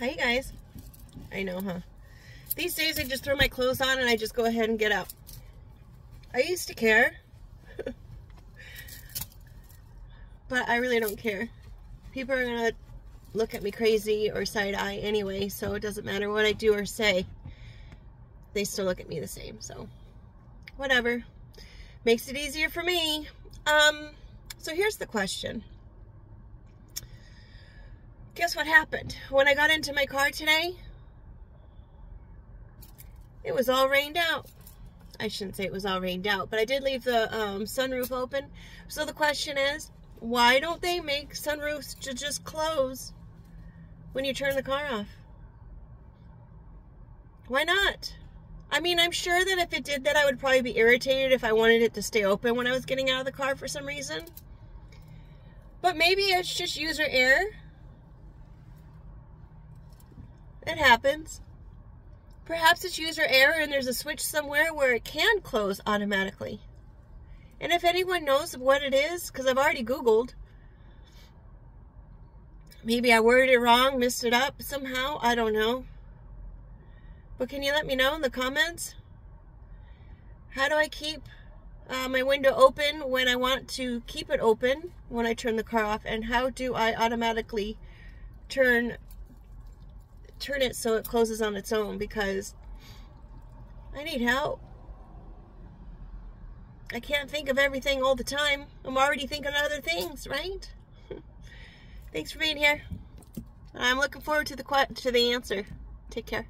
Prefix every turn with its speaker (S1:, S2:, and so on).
S1: Hi, guys. I know, huh? These days I just throw my clothes on and I just go ahead and get up. I used to care. but I really don't care. People are going to look at me crazy or side eye anyway, so it doesn't matter what I do or say. They still look at me the same, so whatever. Makes it easier for me. Um, so here's the question. Guess what happened? When I got into my car today, it was all rained out. I shouldn't say it was all rained out, but I did leave the um, sunroof open. So the question is, why don't they make sunroofs to just close when you turn the car off? Why not? I mean, I'm sure that if it did that, I would probably be irritated if I wanted it to stay open when I was getting out of the car for some reason. But maybe it's just user error. It happens. Perhaps it's user error and there's a switch somewhere where it can close automatically. And if anyone knows what it is, because I've already Googled, maybe I worded it wrong, missed it up somehow, I don't know. But can you let me know in the comments? How do I keep uh, my window open when I want to keep it open when I turn the car off? And how do I automatically turn turn it so it closes on its own? Because I need help. I can't think of everything all the time. I'm already thinking other things, right? Thanks for being here. I'm looking forward to the to the answer. Take care.